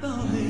body